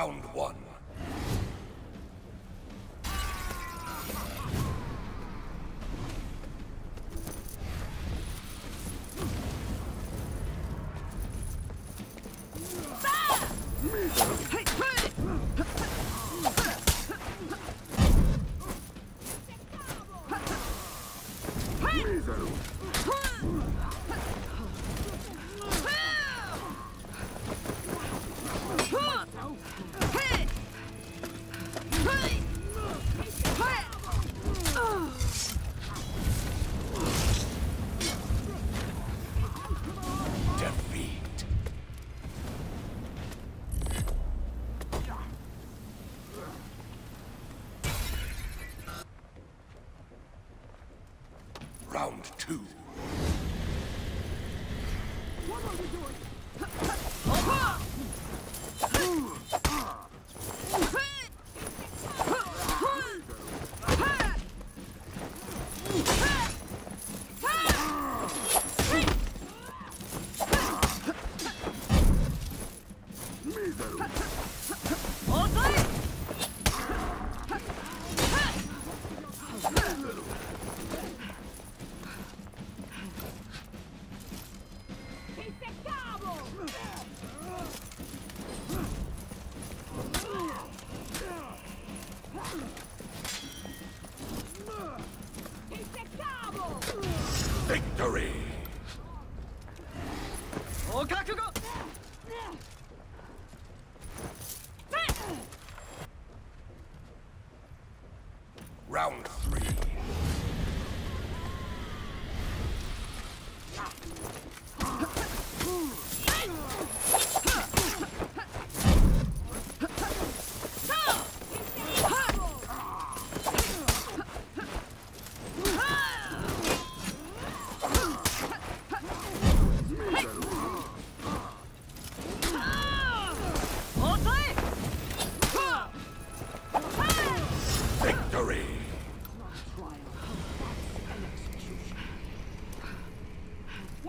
Round one. Defeat.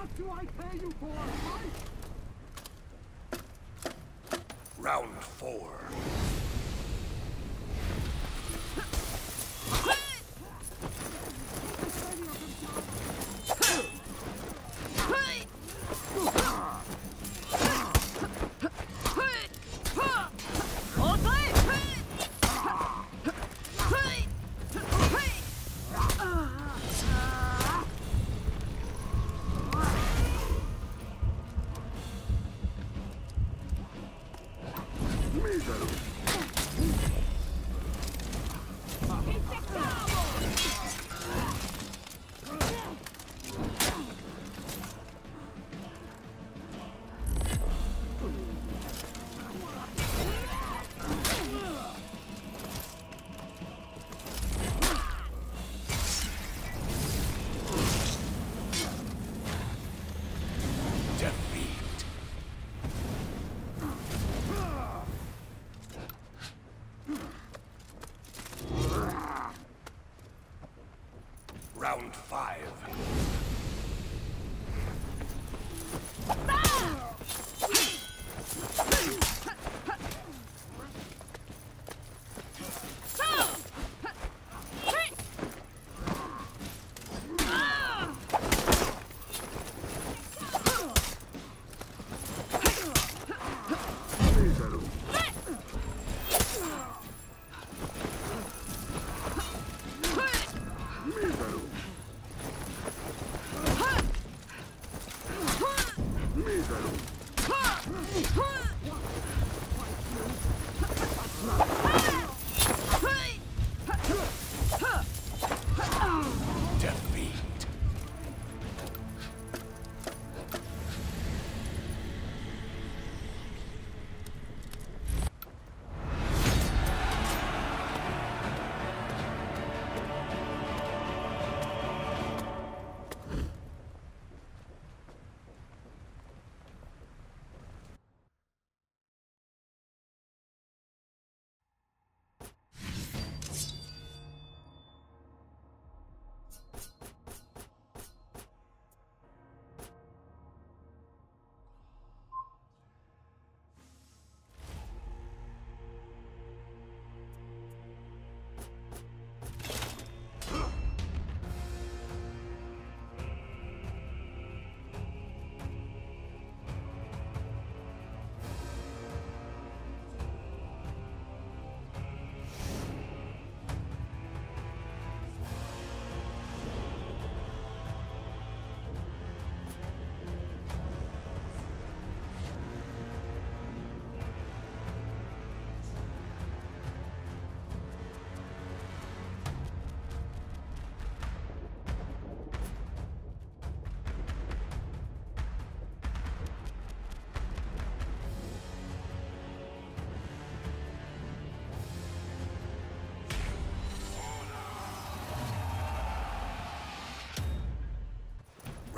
What do I pay you for? Fight! Round four.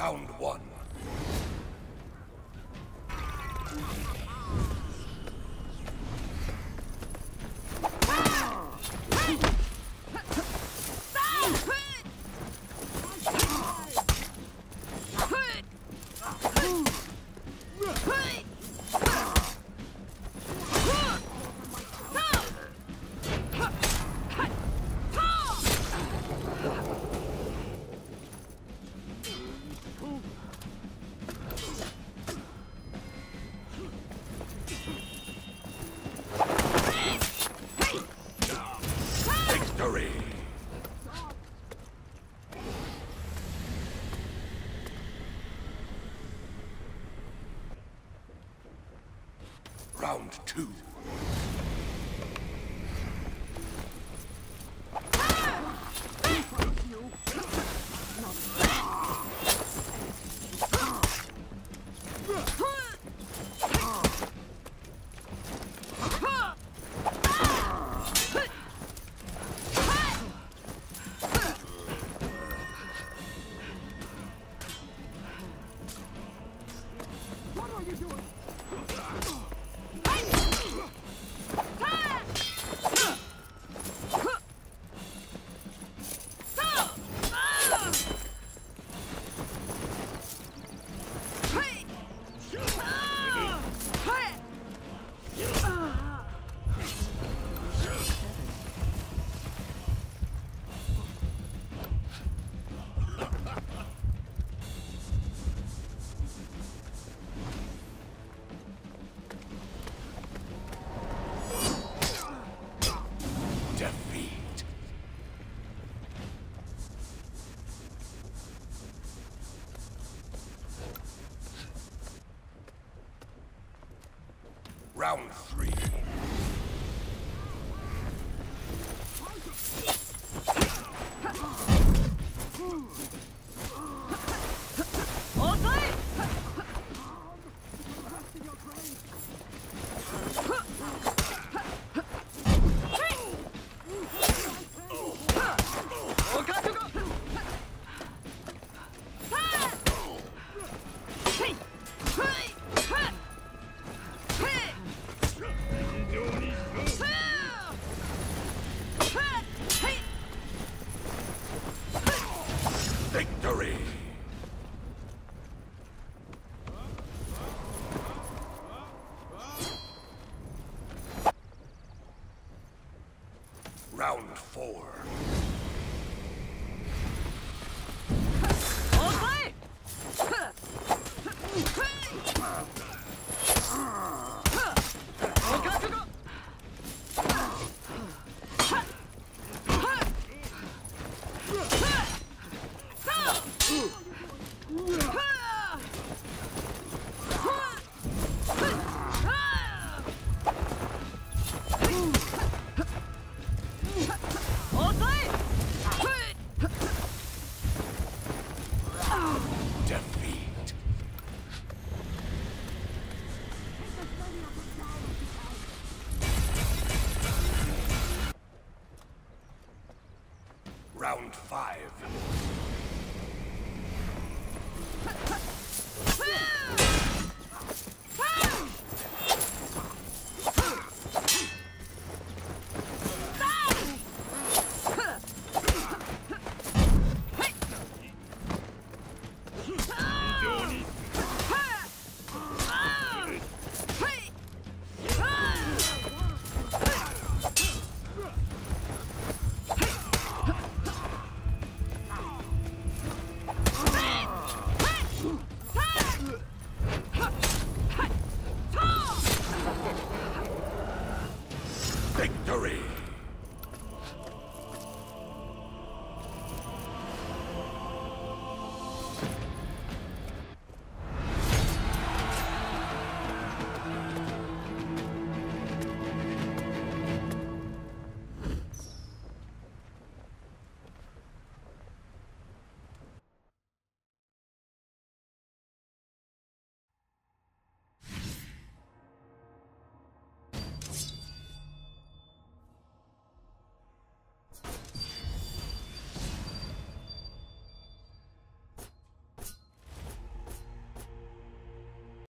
Round one. Round. Round three. Round four. Defeat.